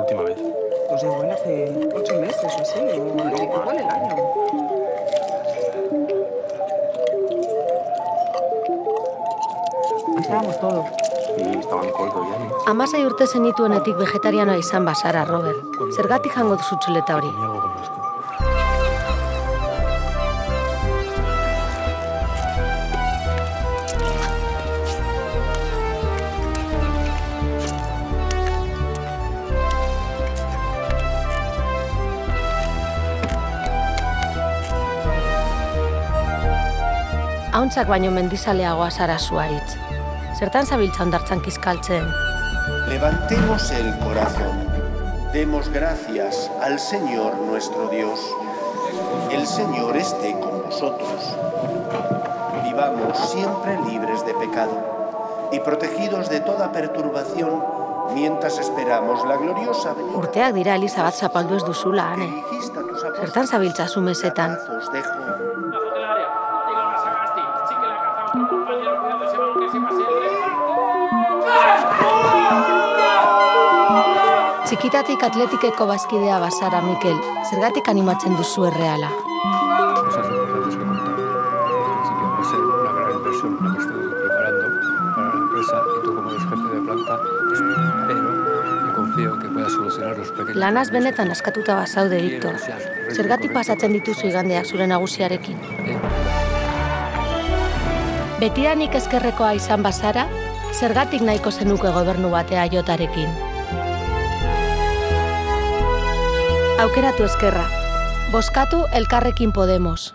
última vez? Pues igual hace ocho meses o así, o igual el año. Estábamos todos. Amasai urte zenituenetik vegetarianoa izan bazara, Robert. Zergatik jango duzu txuleta hori? Hauntzak baino mendizaleagoa zara zuaritz. Zertan zabiltza ondartzan kizkaltzen? Levantemos el corazón. Demos gracias al Señor nuestro Dios. El Señor esté con vosotros. Vivamos siempre libres de pecado y protegidos de toda perturbación mientras esperamos la gloriosa venida. Urteak dira Eliza bat zapaldu ez duzula, ane. Zertan zabiltza abrazos Txikitatik atletikeko bazkidea bazara, Mikel. Zergatik animatzen duzu erreala? Lanaz benetan askatuta bazaude, Victor. Zergatik pasatzen dituzu igandeak zure nagusiarekin? Eh? Betidanik ezkerrekoa izan bazara, zergatik nahiko zenuke gobernu batea jotarekin? Aukeratu ezkerra. Boskatu elkarrekin Podemos.